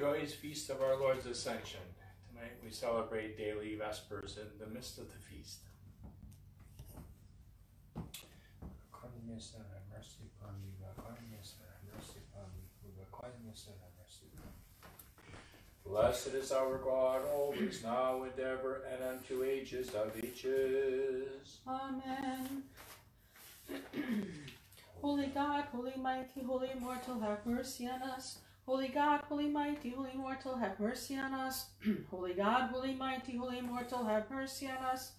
Joyous Feast of our Lord's Ascension. Tonight we celebrate daily Vespers in the midst of the feast. Kindness and have mercy upon me, God. Kindness and have mercy upon me, God. Kindness and have mercy upon me. Blessed is our God, always, now, and ever, and unto ages of ages. Amen. holy God, holy mighty, holy immortal, have mercy on us. Holy God, holy mighty, holy immortal, have mercy on us. holy God, holy mighty, holy immortal, have mercy on us.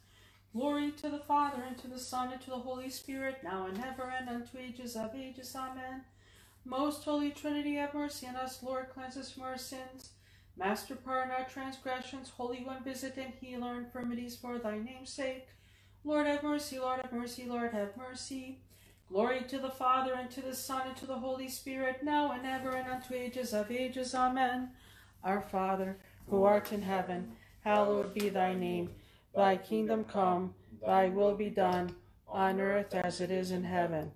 Glory to the Father, and to the Son, and to the Holy Spirit, now and ever, and unto ages of ages. Amen. Most Holy Trinity, have mercy on us. Lord, cleanse us from our sins. Master, pardon our transgressions. Holy One, visit and heal our infirmities for thy name's sake. Lord, have mercy. Lord, have mercy. Lord, have mercy. Glory to the Father, and to the Son, and to the Holy Spirit, now and ever, and unto ages of ages. Amen. Our Father, who art in heaven, hallowed be thy name. Thy kingdom come, thy will be done, on earth as it is in heaven.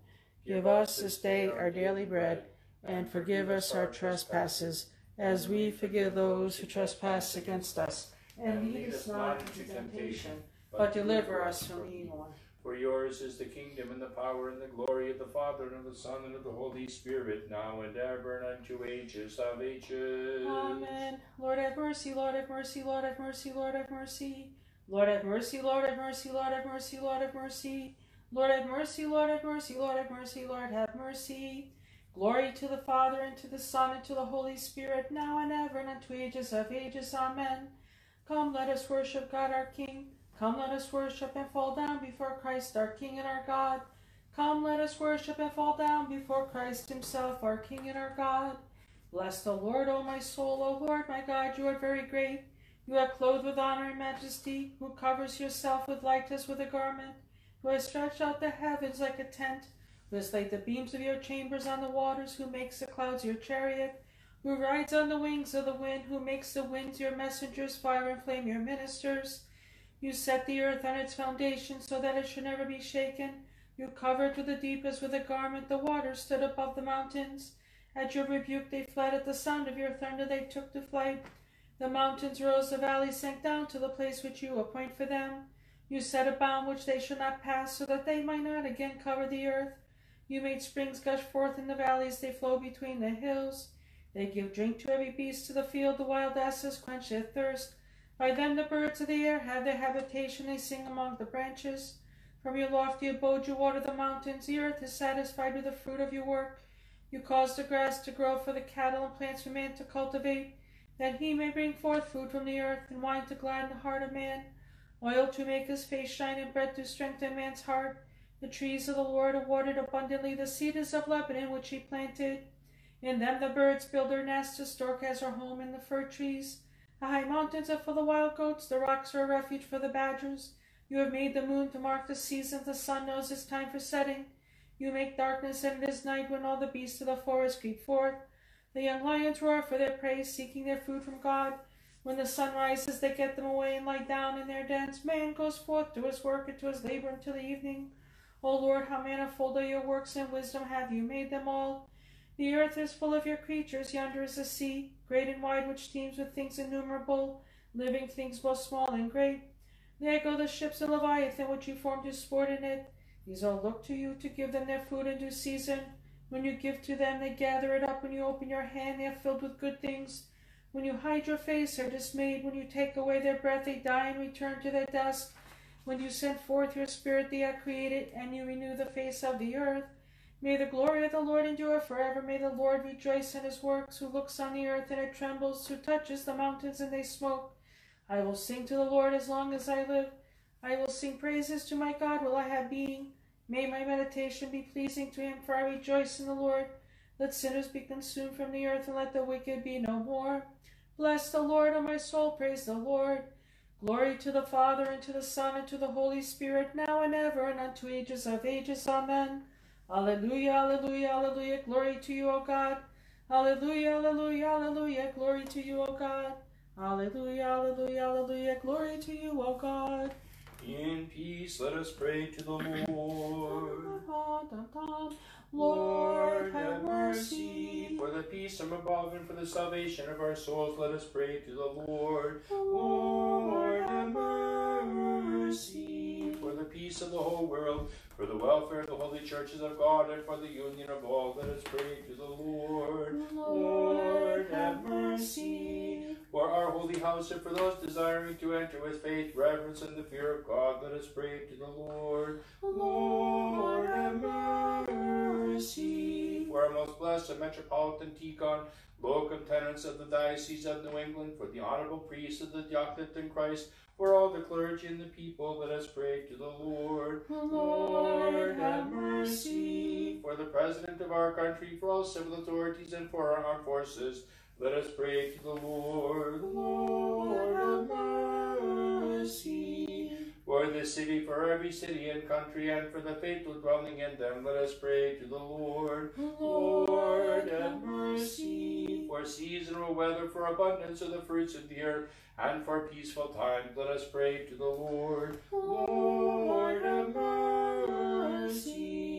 Give us this day our daily bread, and forgive us our trespasses, as we forgive those who trespass against us. And lead us not into temptation, but deliver us from evil. For yours is the kingdom and the power and the glory of the Father and of the Son and of the Holy Spirit, now and ever and unto ages of ages. Amen. Lord have mercy, Lord have mercy, Lord have mercy, Lord have mercy. Lord have mercy, Lord have mercy, Lord have mercy, Lord have mercy. Lord have mercy, Lord have mercy, Lord have mercy, Lord have mercy. Glory to the Father and to the Son and to the Holy Spirit, now and ever and unto ages of ages. Amen. Come, let us worship God our King. Come, let us worship and fall down before Christ, our King and our God. Come, let us worship and fall down before Christ Himself, our King and our God. Bless the Lord, O my soul, O Lord, my God, you are very great. You are clothed with honor and majesty, who covers yourself with light as with a garment, who has stretched out the heavens like a tent, who has laid the beams of your chambers on the waters, who makes the clouds your chariot, who rides on the wings of the wind, who makes the winds your messengers, fire and flame your ministers. You set the earth on its foundation so that it should never be shaken. You covered with the deep as with a garment. The waters stood above the mountains. At your rebuke they fled. At the sound of your thunder they took to flight. The mountains rose, the valleys sank down to the place which you appoint for them. You set a bound which they should not pass, so that they might not again cover the earth. You made springs gush forth in the valleys, they flow between the hills. They give drink to every beast of the field, the wild asses quench their thirst. By them the birds of the air have their habitation, they sing among the branches. From your lofty abode you water the mountains, the earth is satisfied with the fruit of your work. You cause the grass to grow for the cattle and plants for man to cultivate, that he may bring forth food from the earth, and wine to gladden the heart of man, oil to make his face shine, and bread to strengthen man's heart. The trees of the Lord are watered abundantly, the cedars of Lebanon which he planted. In them the birds build their nests, the stork has her home in the fir trees. The high mountains are for the wild goats, the rocks are a refuge for the badgers. You have made the moon to mark the season, the sun knows its time for setting. You make darkness and it is night when all the beasts of the forest creep forth. The young lions roar for their prey, seeking their food from God. When the sun rises, they get them away and lie down in their dens. Man goes forth to his work and to his labor until the evening. O Lord, how manifold are your works, and wisdom have you made them all. The earth is full of your creatures, yonder is a sea, great and wide, which teems with things innumerable, living things both small and great. There go the ships of Leviathan, which you formed to sport in it. These all look to you to give them their food in due season. When you give to them, they gather it up. When you open your hand, they are filled with good things. When you hide your face, they are dismayed. When you take away their breath, they die and return to their dust. When you send forth your spirit, they are created, and you renew the face of the earth. May the glory of the Lord endure forever. May the Lord rejoice in his works, who looks on the earth and it trembles, who touches the mountains and they smoke. I will sing to the Lord as long as I live. I will sing praises to my God while I have being. May my meditation be pleasing to him, for I rejoice in the Lord. Let sinners be consumed from the earth, and let the wicked be no more. Bless the Lord, O my soul, praise the Lord. Glory to the Father, and to the Son, and to the Holy Spirit, now and ever, and unto ages of ages. Amen. Alleluia, hallelujah, hallelujah. glory to you, O God. Hallelujah, hallelujah, hallelujah. glory to you, O God. Hallelujah, hallelujah, hallelujah. glory to you, O God. In peace, let us pray to the Lord. Lord, have mercy. For the peace from above and for the salvation of our souls, let us pray to the Lord. Lord, have mercy. The peace of the whole world, for the welfare of the holy churches of God, and for the union of all, let us pray to the Lord. Lord, have mercy. For our holy house and for those desiring to enter with faith, reverence, and the fear of God, let us pray to the Lord. Lord, have mercy. For our most blessed Metropolitan Tikhon, locum tenens of the Diocese of New England, for the honorable priests of the diaconate in Christ, for all the clergy and the people, let us pray to the Lord. Lord, have mercy. For the President of our country, for all civil authorities, and for our armed forces, let us pray to the Lord. Lord, have mercy. For this city, for every city and country, and for the faithful dwelling in them, let us pray to the Lord. Lord, have mercy. For seasonal weather, for abundance of the fruits of the earth, and for peaceful times, let us pray to the Lord. Lord, have mercy.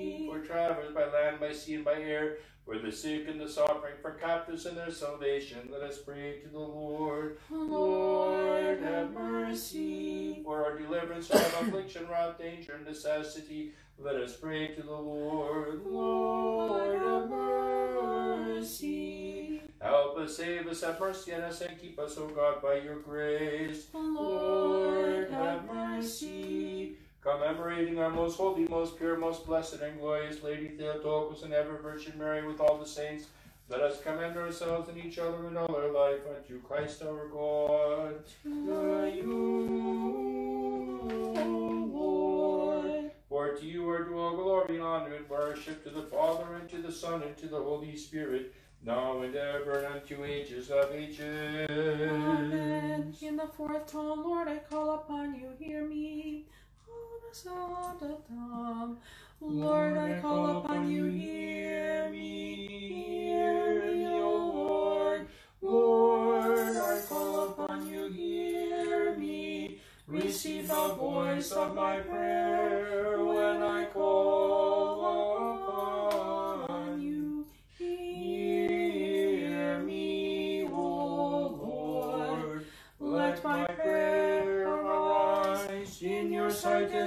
Travelers by land, by sea, and by air, for the sick and the suffering, for captives and their salvation, let us pray to the Lord. Lord, have mercy. For our deliverance from affliction, wrath, danger, and necessity, let us pray to the Lord. Lord, have mercy. Help us, save us, have mercy on us, and keep us, O God, by your grace. Lord, have mercy. Commemorating our most holy, most pure, most blessed, and glorious Lady Theotokos and ever Virgin Mary with all the saints, let us commend ourselves and each other in all our life unto Christ our God. To you, Lord. For to you are due all glory and honor and worship to the Father and to the Son and to the Holy Spirit, now and ever and unto ages of ages. Amen. In the fourth tone, Lord, I call upon you, hear me. Lord, I call upon you, hear me. Hear me, O Lord. Lord, I call upon you, hear me. Receive the voice of my prayer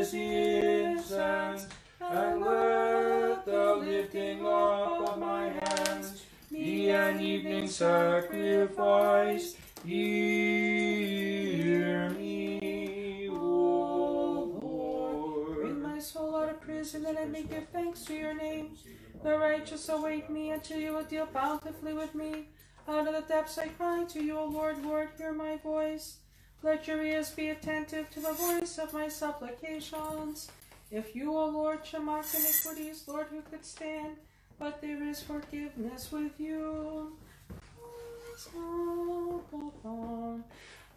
as incense, and let the lifting up of my hands be an evening sacrifice. Hear me, O Lord. Bring my soul out of prison that I may give thanks to your name. The righteous await me until you will deal bountifully with me. Out of the depths I cry to you, O Lord, Lord, hear my voice. Let your ears be attentive to the voice of my supplications. If you, O Lord, shall mark iniquities, Lord, who could stand? But there is forgiveness with you.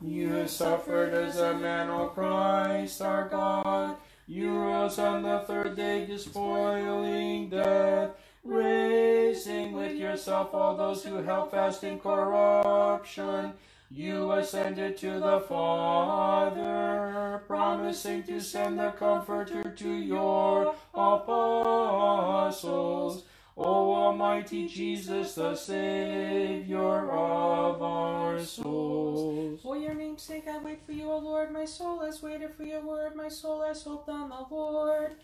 You suffered as a man, O Christ our God. You rose on the third day, despoiling death, raising with yourself all those who held fast in corruption. You ascended to the Father, promising to send the Comforter to your apostles. O Almighty Jesus, the Savior of our souls. For your name's sake, I wait for you, O Lord. My soul has waited for your word. My soul has hoped on the Lord.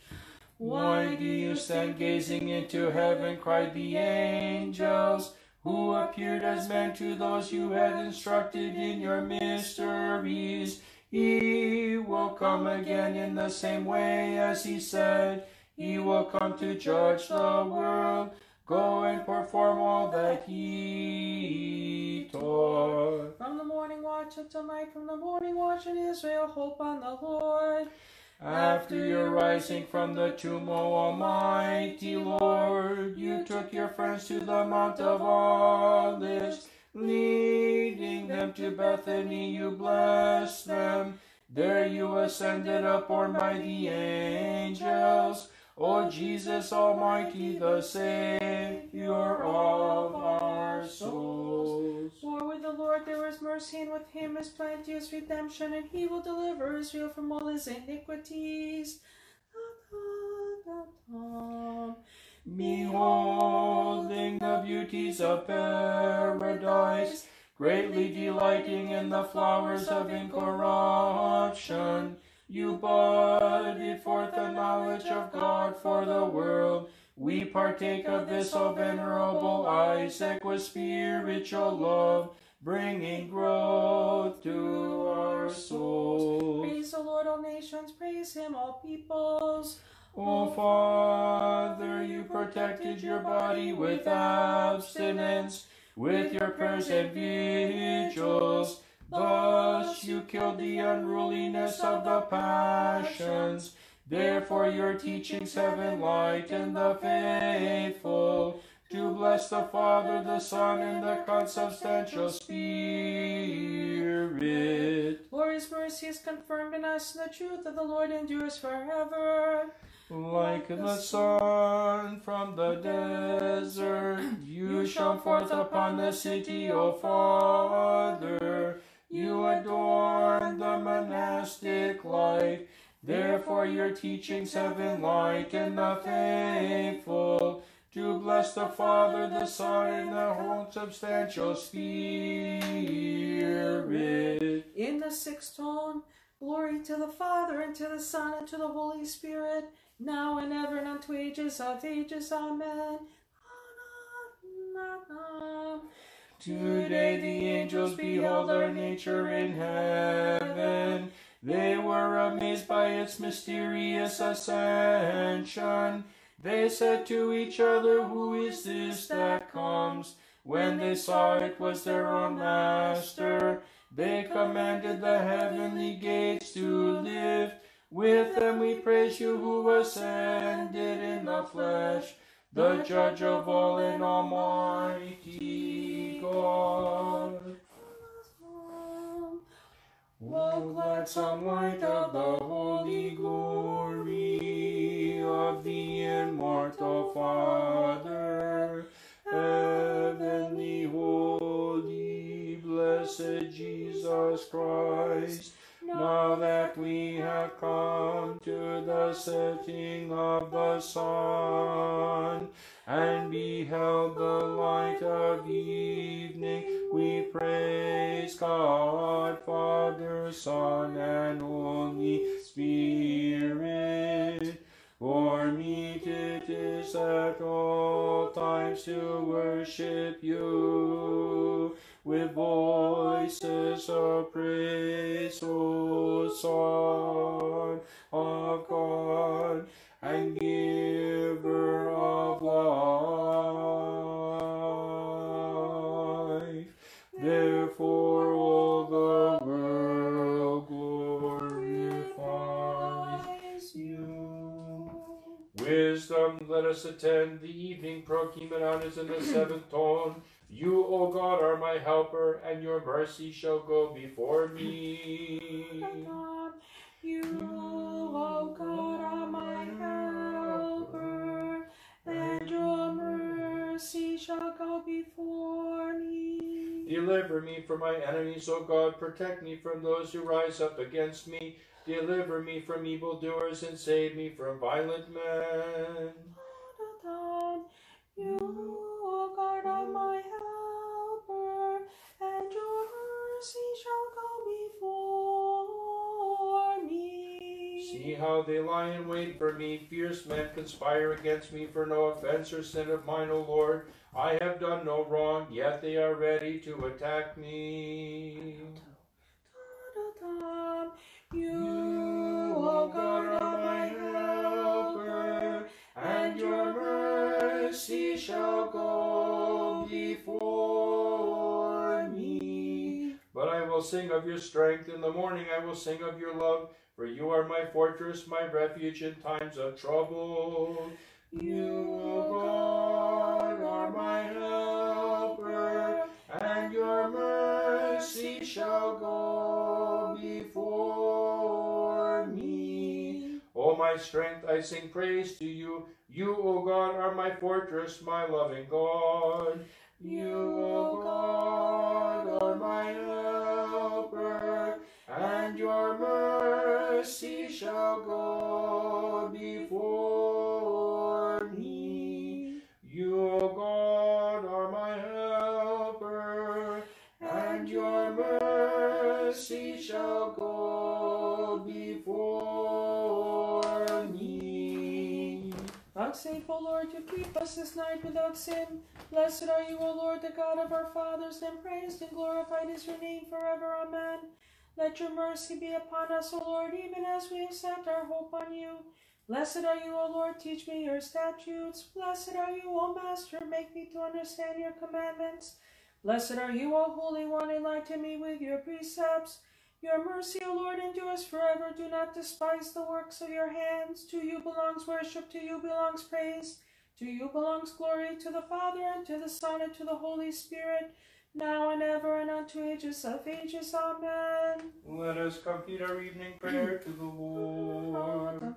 Why do you stand gazing into heaven? cried the angels, who appeared as man to those you had instructed in your mysteries. He will come again in the same way as he said. He will come to judge the world. Go and perform all that he taught. From the morning watch until night, from the morning watch in Israel, hope on the Lord. After your rising from the tomb, O Almighty Lord, you took your friends to the Mount of Olives, leading them to Bethany, you blessed them. There you ascended up, borne by the angels. O Jesus Almighty, the Savior of our souls. For with the Lord there is mercy, and with him is plenteous redemption, and he will deliver Israel from all his iniquities. Beholding the beauties of paradise, greatly delighting in the flowers of incorruption. You budded forth the knowledge of God for the world. We partake of this, O venerable Isaac, with spiritual love, bringing growth to our souls. Praise the Lord, all nations, praise him, all peoples. O Father, you protected your body with abstinence, with your prayers and vigils. Thus you killed the unruliness of the passions. Therefore your teachings have enlightened the faithful to bless the Father, the Son, and the consubstantial Spirit. For his mercy is confirmed in us, and the truth of the Lord endures forever. Like the sun from the desert, you shone forth upon the city, O Father. You adorn the monastic life. Therefore your teachings have enlightened the faithful to bless the Father, the Son, and the consubstantial Spirit. In the sixth tone, glory to the Father, and to the Son, and to the Holy Spirit, now and ever, and unto ages of ages. Amen. Today the angels behold our nature in heaven. They were amazed by its mysterious ascension. They said to each other, Who is this that comes? When they saw it was their own master, they commanded the heavenly gates to lift. With them we praise you who ascended in the flesh, the judge of all and almighty God. O glad sunlight of the holy glory of the immortal Father, heavenly, holy, blessed Jesus Christ, now that we have come to the setting of the sun and beheld the light of evening, we praise God, Son, and Holy Spirit. For me it is at all times to worship you Wisdom, let us attend the evening prokeimenon is in the seventh tone. You, O God, are my helper, and your mercy shall go before me. You, O God, are my helper, and your mercy shall go before me. Deliver me from my enemies, O God. Protect me from those who rise up against me. Deliver me from evildoers and save me from violent men. You, O God, are my helper, and your mercy shall go before me. See how they lie in wait for me. Fierce men conspire against me for no offense or sin of mine, O Lord. I have done no wrong, yet they are ready to attack me. You, O God, mercy shall go before me. But I will sing of your strength in the morning, I will sing of your love, for you are my fortress, my refuge in times of trouble. You, O God, are my helper, and your mercy shall go my strength, I sing praise to you. You, O God, are my fortress, my loving God. You, O God, are my helper, and your mercy shall go before me. You, O God, are my helper, and your mercy shall go Vouchsafe, O Lord, to keep us this night without sin. Blessed are you, O Lord, the God of our fathers, and praised and glorified is your name forever. Amen. Let your mercy be upon us, O Lord, even as we have set our hope on you. Blessed are you, O Lord, teach me your statutes. Blessed are you, O Master, make me to understand your commandments. Blessed are you, O Holy One, enlighten me with your precepts. Your mercy, O Lord, endures forever. Do not despise the works of your hands. To you belongs worship, to you belongs praise. To you belongs glory, to the Father, and to the Son, and to the Holy Spirit, now and ever, and unto ages of ages. Amen. Let us complete our evening prayer to the Lord.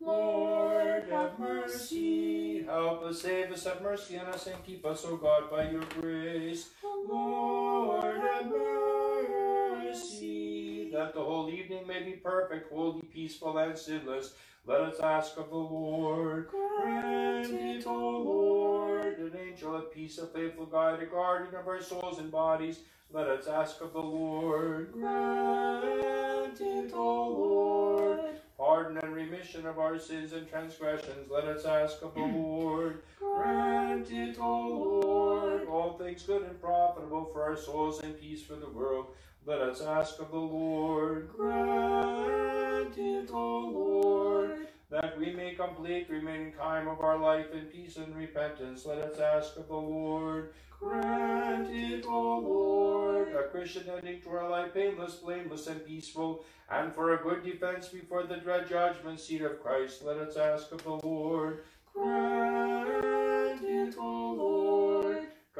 Lord, have mercy. Help us, save us, have mercy on us, and keep us, O God, by your grace. Lord, have mercy. That the whole evening may be perfect, holy, peaceful, and sinless. Let us ask of the Lord. Grant it, O Lord, an angel of peace, a faithful guide, a guardian of our souls and bodies. Let us ask of the Lord. Grant it, O Lord. Pardon and remission of our sins and transgressions. Let us ask of the Lord. Grant it, O Lord. All things good and profitable for our souls and peace for the world. Let us ask of the Lord. Grant it, O Lord. That we may complete remaining time of our life in peace and repentance. Let us ask of the Lord. Grant it, O Lord. A Christian ending to our life, painless, blameless, and peaceful and for a good defense before the dread judgment seat of Christ, let us ask of the Lord. Grant it, O Lord.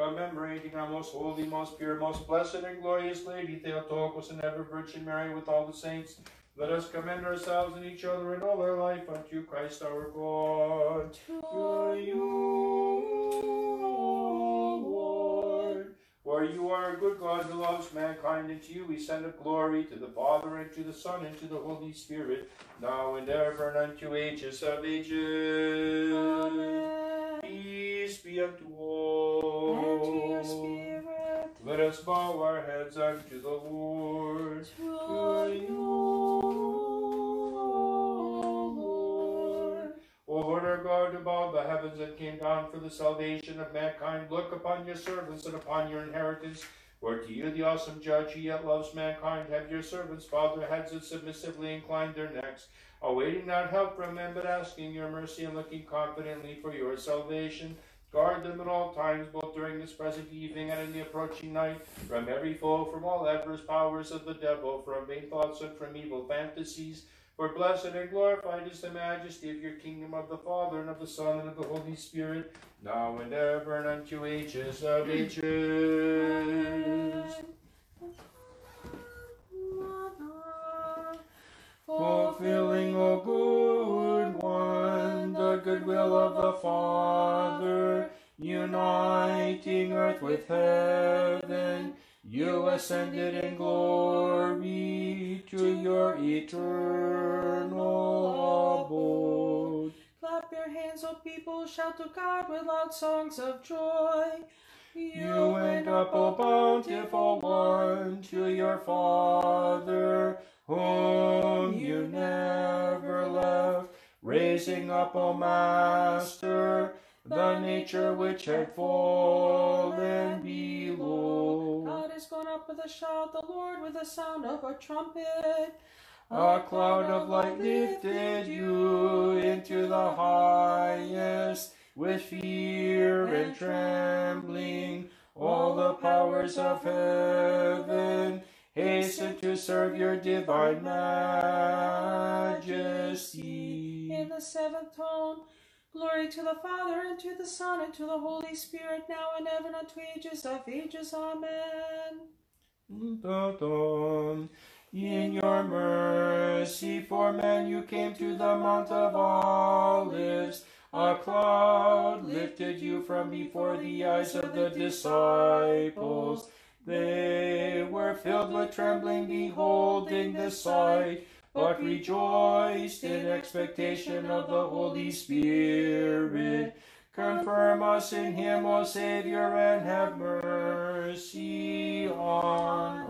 Commemorating our most holy, most pure, most blessed, and glorious Lady Theotokos and ever Virgin Mary with all the saints, let us commend ourselves and each other in all our life unto Christ our God. To you, O Lord. For you are a good God who loves mankind, and to you we send up glory to the Father, and to the Son, and to the Holy Spirit, now and ever, and unto ages of ages. Amen. Peace be unto all. Let us bow our heads unto the Lord. To you, O Lord. O Lord our God, bowed the heavens and came down for the salvation of mankind, look upon your servants and upon your inheritance. For to you, the awesome judge, who yet loves mankind, have your servants bowed their heads and submissively inclined their necks, awaiting not help from men, but asking your mercy and looking confidently for your salvation. Guard them at all times, both during this present evening and in the approaching night, from every foe, from all adverse powers of the devil, from vain thoughts and from evil fantasies. For blessed and glorified is the majesty of your kingdom of the Father, and of the Son, and of the Holy Spirit, now and ever, and unto ages of ages. Fulfilling, O good good will of the Father, uniting earth with heaven, you ascended in glory to your eternal abode. Clap your hands, O people, shout to God with loud songs of joy. You went up, O bountiful one, to your Father, whom you left, raising up, O Master, the nature which had fallen below. God is gone up with a shout, the Lord with the sound of a trumpet. A cloud of light lifted you into the highest, with fear and trembling. All the powers of heaven hasten to serve your divine majesty. The seventh tone, glory to the Father, and to the Son, and to the Holy Spirit, now and ever, and unto ages of ages. Amen. In your mercy for man, you came to the Mount of Olives. A cloud lifted you from before the eyes of the disciples. They were filled with trembling, beholding the sight, but rejoiced in expectation of the Holy Spirit. Confirm us in him, O Savior, and have mercy on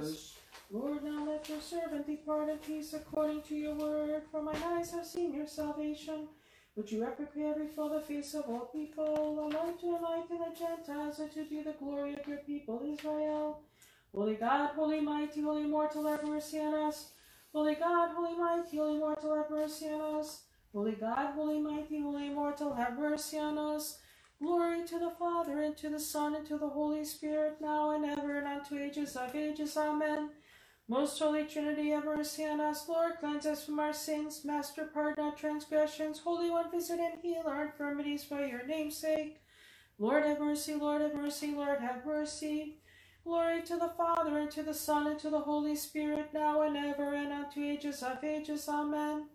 us. Lord, now let your servant depart in peace according to your word, for mine eyes have seen your salvation, Would you have prepared before the face of all people, a light to enlighten the Gentiles, and to be the glory of your people Israel? Holy God, holy mighty, holy immortal, have mercy on us. Holy God, holy mighty, holy immortal, have mercy on us. Holy God, holy mighty, holy immortal, have mercy on us. Glory to the Father, and to the Son, and to the Holy Spirit, now and ever, and unto ages of ages. Amen. Most Holy Trinity, have mercy on us. Lord, cleanse us from our sins. Master, pardon our transgressions. Holy One, visit and heal our infirmities for your name's sake. Lord, have mercy. Lord, have mercy. Lord, have mercy. Glory to the Father, and to the Son, and to the Holy Spirit, now and ever, and unto ages of ages. Amen.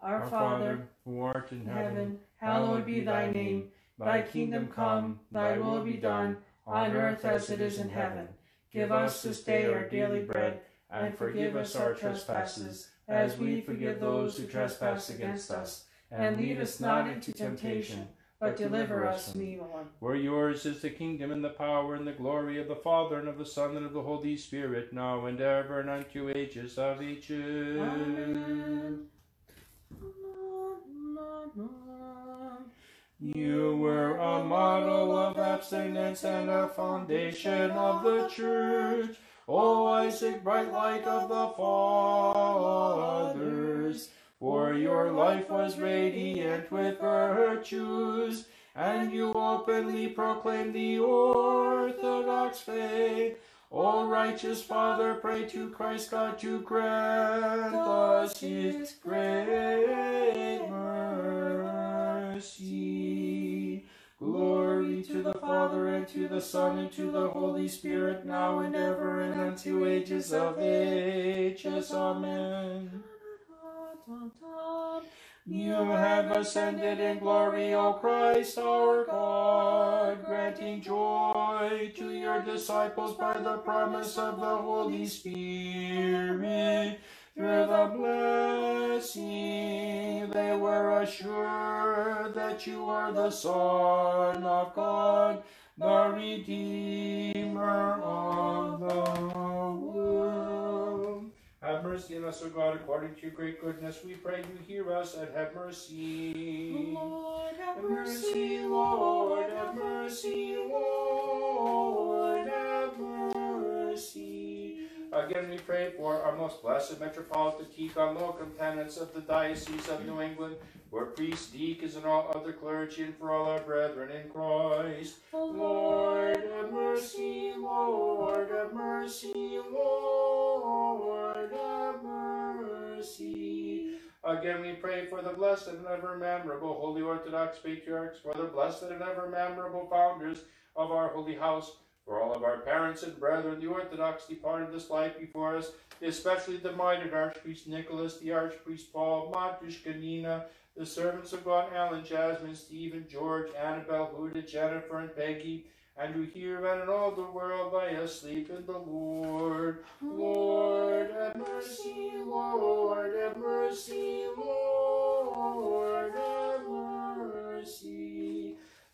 Our, Father, who art in heaven, hallowed be thy name. Thy kingdom come, thy will be done, on earth as it is in heaven. Give us this day our daily bread, and forgive us our trespasses, as we forgive those who trespass against us. And lead us not into temptation, but deliver us from evil one. For yours is the kingdom and the power and the glory of the Father and of the Son and of the Holy Spirit, now and ever and unto ages of ages. Amen. You were a model of abstinence and a foundation of the church. O Isaac, bright light of the fathers, for your life was radiant with virtues, and you openly proclaimed the orthodox faith. O righteous Father, pray to Christ God to grant us his great mercy. Glory to the Father, and to the Son, and to the Holy Spirit, now and ever, and unto ages of ages. Amen. You have ascended in glory, O Christ our God, granting joy to your disciples by the promise of the Holy Spirit. Through the blessing, they were assured that you are the Son of God, the Redeemer On us, O God, according to your great goodness. We pray you hear us and have mercy. Lord, have Have mercy, mercy, Lord, have mercy, Lord, Again, we pray for our most blessed Metropolitan Tikhon, locum tenens of the Diocese of New England, for priests, deacons, and all other clergy, and for all our brethren in Christ. Lord, have mercy, Lord, have mercy, Lord, have mercy. Again, we pray for the blessed and ever memorable Holy Orthodox Patriarchs, for the blessed and ever memorable founders of our holy house, for all of our parents and brethren, the Orthodox departed this life before us, especially the minded Archpriest Nicholas, the Archpriest Paul, Matushka Nina, the servants of God, Alan, Jasmine, Stephen, George, Annabelle, Huda, Jennifer, and Peggy, and who hear and in all the world lie asleep in the Lord. Lord, have mercy, Lord, have mercy, Lord, have mercy.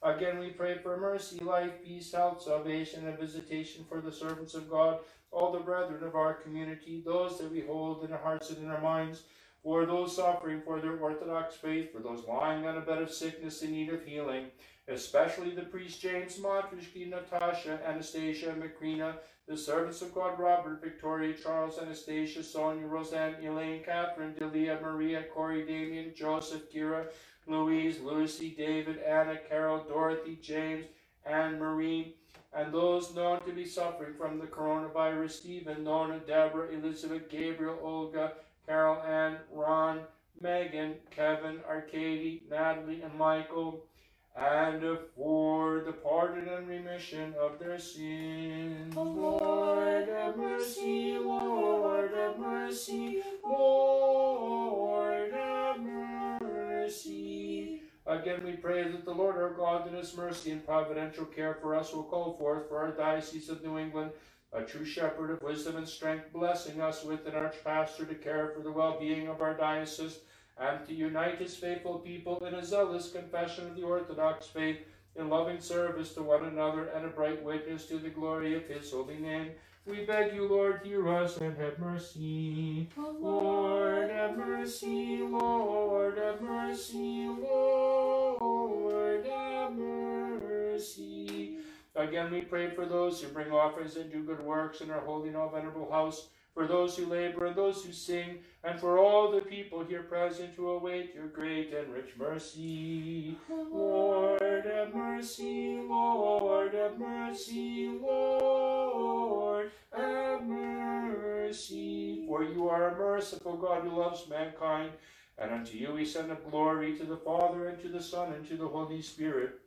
Again, we pray for mercy, life, peace, health, salvation, and visitation for the servants of God, all the brethren of our community, those that we hold in our hearts and in our minds, for those suffering for their Orthodox faith, for those lying on a bed of sickness in need of healing, especially the priest James, Matushka, Natasha, Anastasia, Macrina, the servants of God, Robert, Victoria, Charles, Anastasia, Sonia, Roseanne, Elaine, Catherine, Delia, Maria, Corey, Damien, Joseph, Kira, Louise, Lucy, David, Anna, Carol, Dorothy, James, Anne Marie, and those known to be suffering from the coronavirus, Stephen, Nona, Deborah, Elizabeth, Gabriel, Olga, Carol Ann, Ron, Megan, Kevin, Arcady, Natalie, and Michael, and for the pardon and remission of their sins. Oh, Lord, have mercy, Lord, have mercy, Lord, have mercy. Again, we pray that the Lord our God, in His mercy and providential care for us, will call forth for our Diocese of New England a true shepherd of wisdom and strength, blessing us with an archpastor to care for the well being of our diocese and to unite his faithful people in a zealous confession of the Orthodox faith, in loving service to one another and a bright witness to the glory of his holy name. We beg you, Lord, hear us and have mercy. Oh, Lord, have mercy, Lord, have mercy, Lord, Again, we pray for those who bring offerings and do good works in our holy and all venerable house, for those who labor and those who sing, and for all the people here present who await your great and rich mercy. Lord, have mercy, Lord, have mercy, Lord, have mercy. For you are a merciful God who loves mankind, and unto you we send up glory to the Father, and to the Son, and to the Holy Spirit,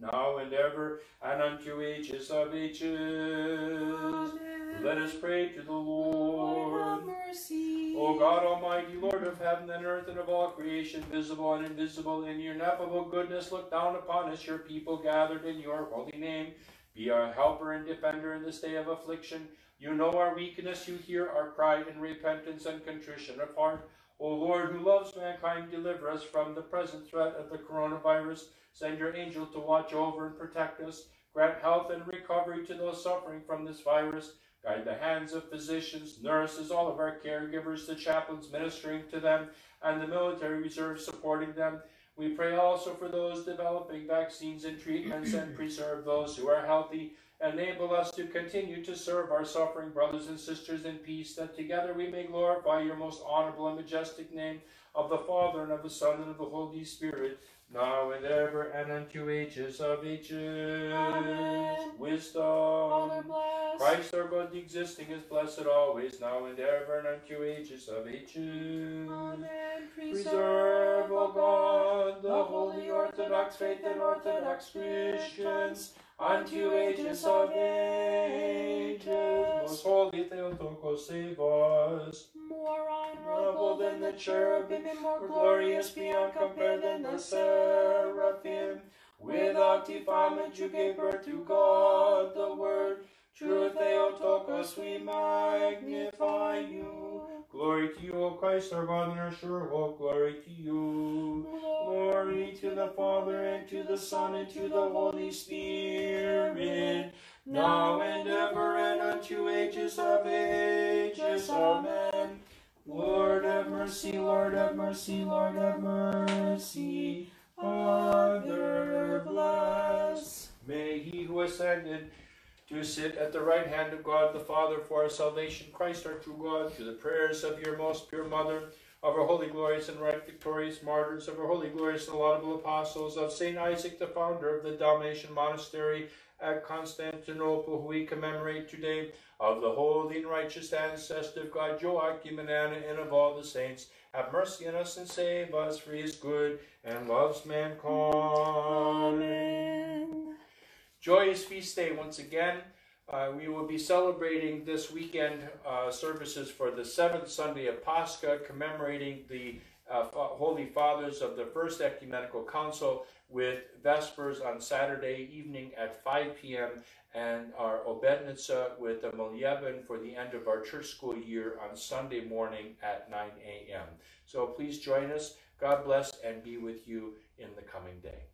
now and ever, and unto ages of ages. Amen. Let us pray to the Lord, Lord. have mercy. O God Almighty, Lord of heaven and earth and of all creation, visible and invisible, in your ineffable goodness, look down upon us, your people gathered in your holy name. Be our helper and defender in this day of affliction. You know our weakness, you hear our cry in repentance and contrition of heart. O Lord, who loves mankind, deliver us from the present threat of the coronavirus. Send your angel to watch over and protect us. Grant health and recovery to those suffering from this virus. Guide the hands of physicians, nurses, all of our caregivers, the chaplains ministering to them, and the military reserve supporting them. We pray also for those developing vaccines and treatments and preserve those who are healthy. Enable us to continue to serve our suffering brothers and sisters in peace, that together we may glorify your most honorable and majestic name of the Father and of the Son and of the Holy Spirit, now and ever and unto ages of ages. Amen. Wisdom. Father bless. Christ our God, existing, is blessed always, now and ever, and unto ages of ages. Amen. Preserve, O God, the holy Orthodox faith and Orthodox Christians, unto ages of ages. Most holy Theotokos, save us. More Honorable than the cherubim and more glorious beyond compare than the seraphim. Without defilement you gave birth to God, the Word. True Theotokos, we magnify you. Glory to you, O Christ, our God and our sure hope. Glory to you. Glory to the Father, and to the Son, and to the Holy Spirit, now and ever, and unto ages of ages. Amen. Lord have mercy, Lord have mercy, Lord have mercy. Father bless. May he who ascended to sit at the right hand of God the Father for our salvation, Christ our true God, through the prayers of your most pure mother, of our holy, glorious, and right victorious martyrs, of our holy, glorious, and laudable apostles, of Saint Isaac, the founder of the Dalmatian monastery at Constantinople, who we commemorate today, of the holy and righteous ancestor of God, Joachim and Anna, and of all the saints. Have mercy on us and save us, for he is good and loves mankind. Amen. Joyous feast day once again. Uh, we will be celebrating this weekend uh, services for the seventh Sunday of Pascha, commemorating the uh, Holy Fathers of the First Ecumenical Council with Vespers on Saturday evening at 5 p.m. and our Obednitsa with the Moleben for the end of our church school year on Sunday morning at 9 a.m. So please join us. God bless and be with you in the coming day.